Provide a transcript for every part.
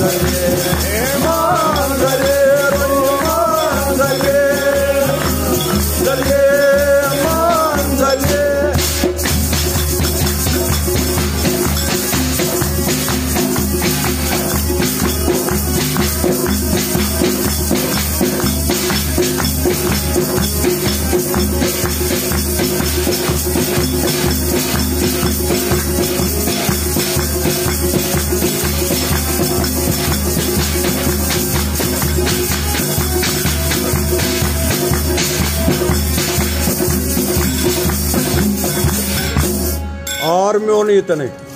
Yes, I. हार army इतने।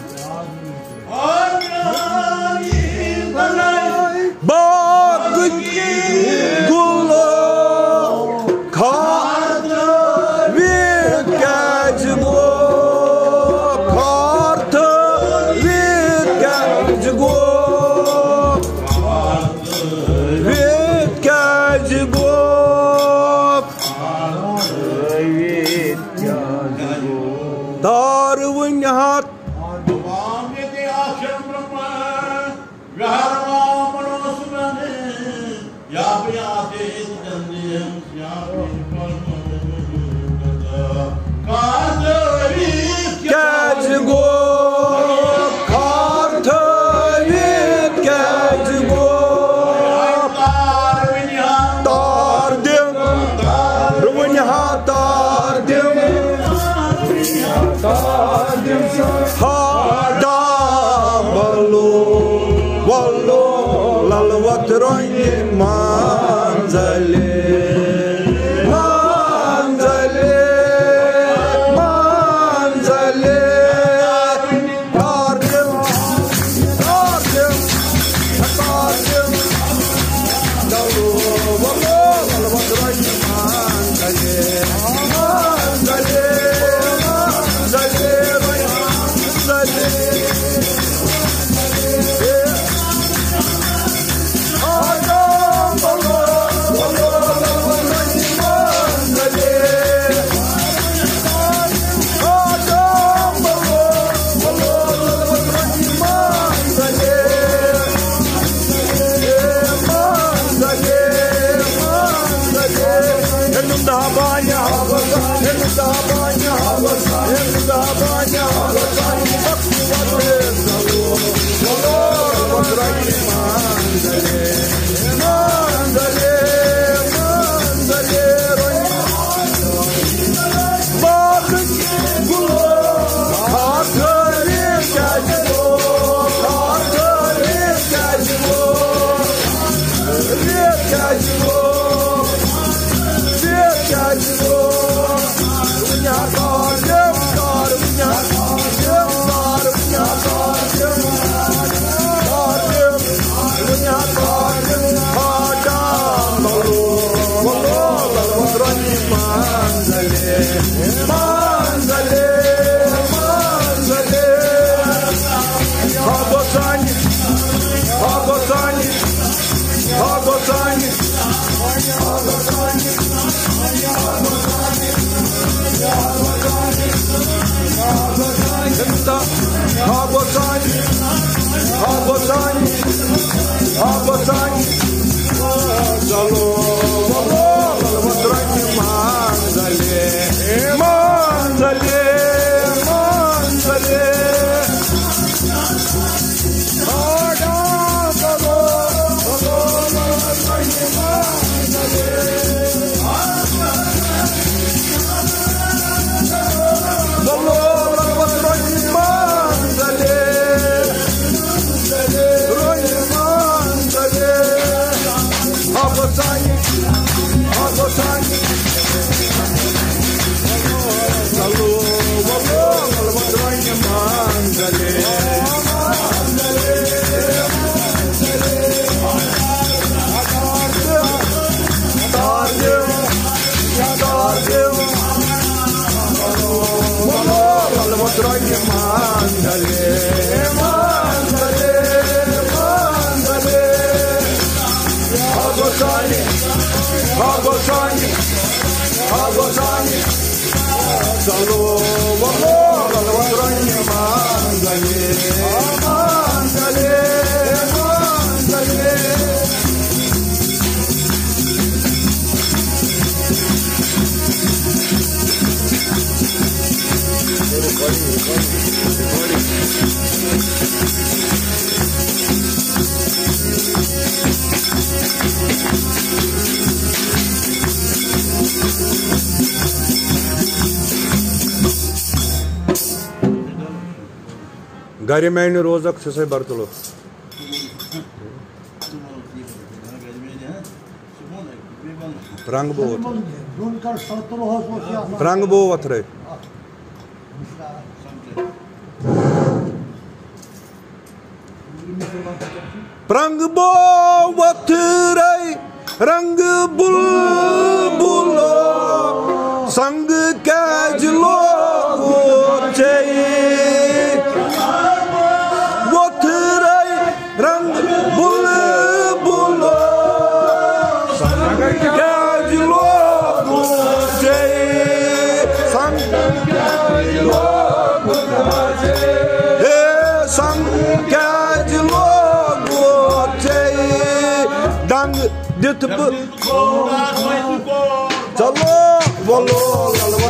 Ya Rabbi ya Rabbi izden diyem ya trabalhar. sister. Hard work time. Hard work time. Hard work time. گرِ میانہِ روزَکھ چھُ سَے بَرتُلُک رنٛگ بو رنٛگ بو وۄتھرَے رنٛگ بو وۄتھرَے رنٛگ بُل بُلو dia tepuk. Sallallahu wallahu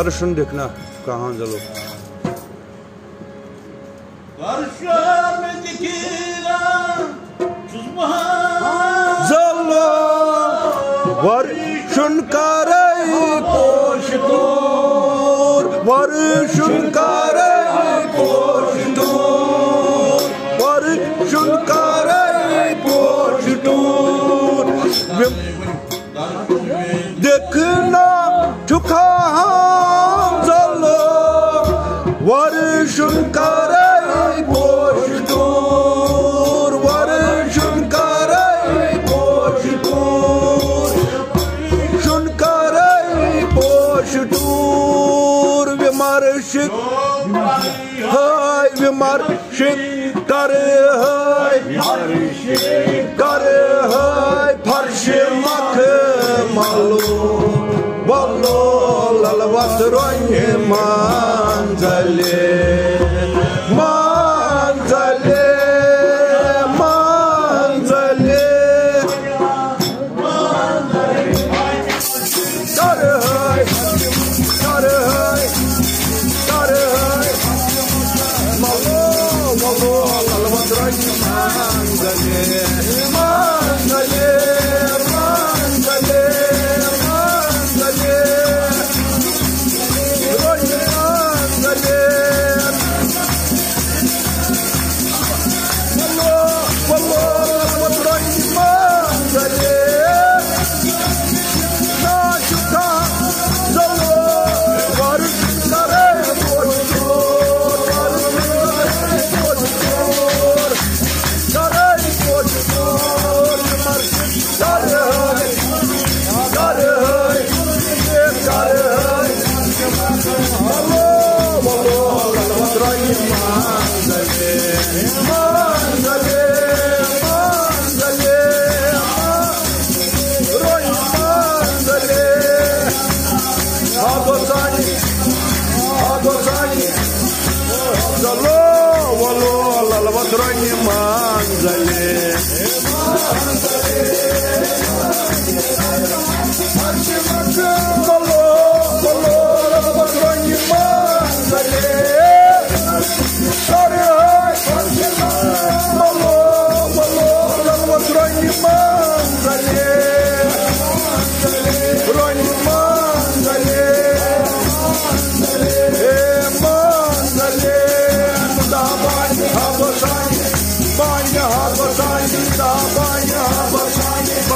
दर्शन देखना कहाँ चलो चलो वर्षुन कर वर्षुन का marşık Hay bir marşık Darı hay. Darı hay Parşımakı malu Ballo lalvasroni manzali Zagre, Zagre, Zagre, Zagre,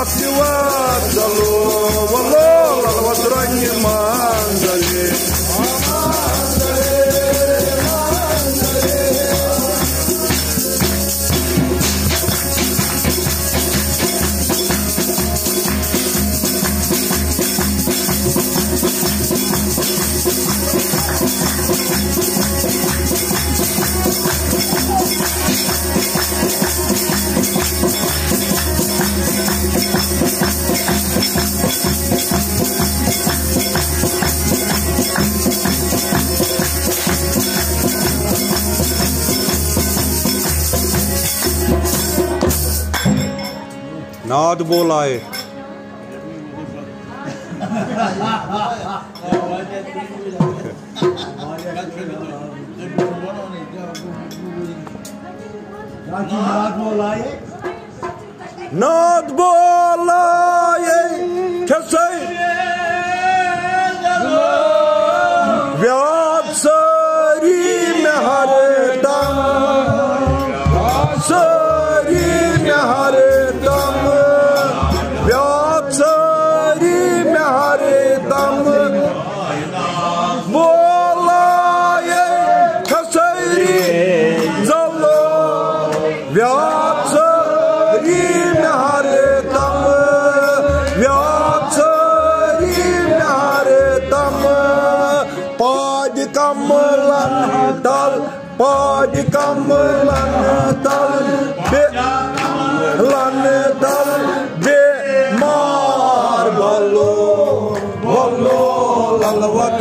Мавсила, Дало, Вало, Лалва, Драньема. बाद बोल आए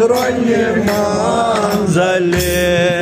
огромном мавзолее.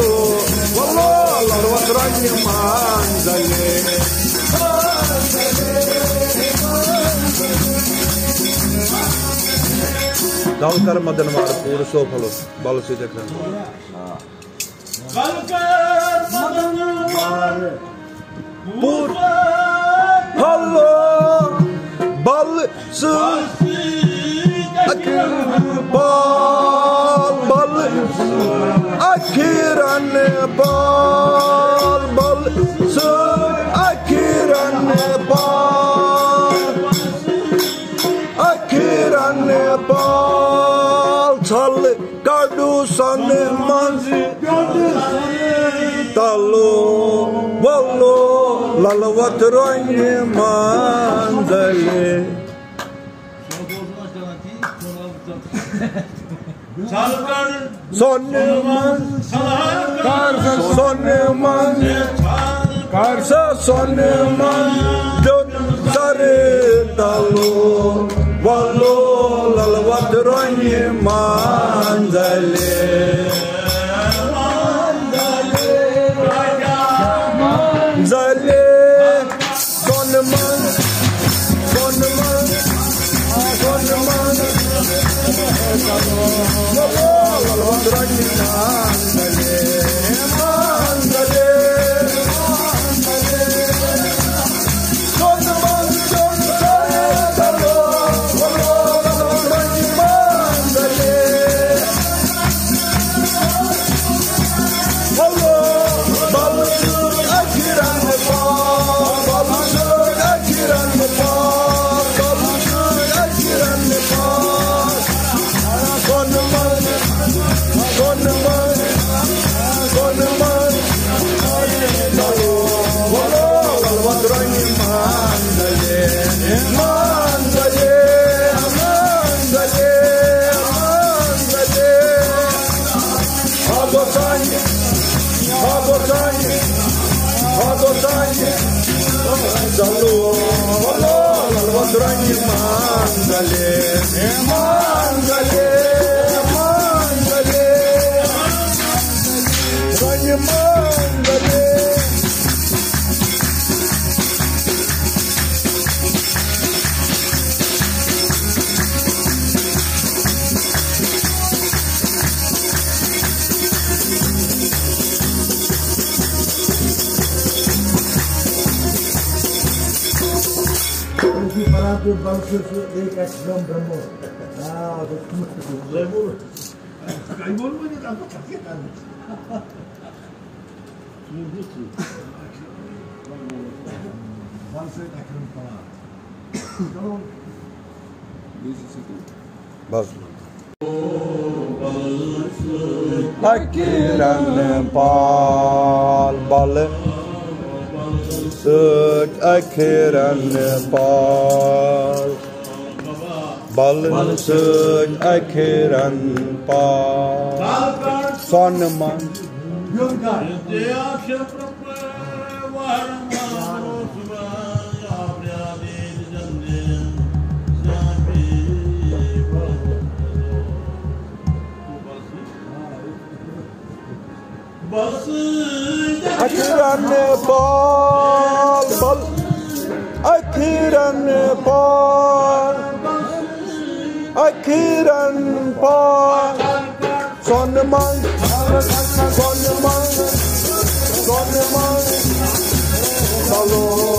والله والله الأروى ترنم عنزلي Dal madem varıp uğru sopalı balı söyleyecekler. Dal karmadan varıp uğru ball, ball, so I could on the ball, I could on the ball, Charlie, Gardu, Sunday, Manzi, Talo, Wallo, Lalawat, Royne, Mandale. Çalkan, Sonne, Salah, Soneman Karsa Soneman Sare Dalo Manzale мотание, давно на рвотранне мандале, э, мандале. Aqui parado o banco de questão Brahmo. Ah, do Brahmo. Kaybolmayın ama hakikaten. Bank ekran para. Tamam. Bas. Akiran bal bal Süt akiran bal Bal süt bal Çalkan Sonman Yungar. Diya şefrapa kiran par a kiran par sonman sonman sonman salo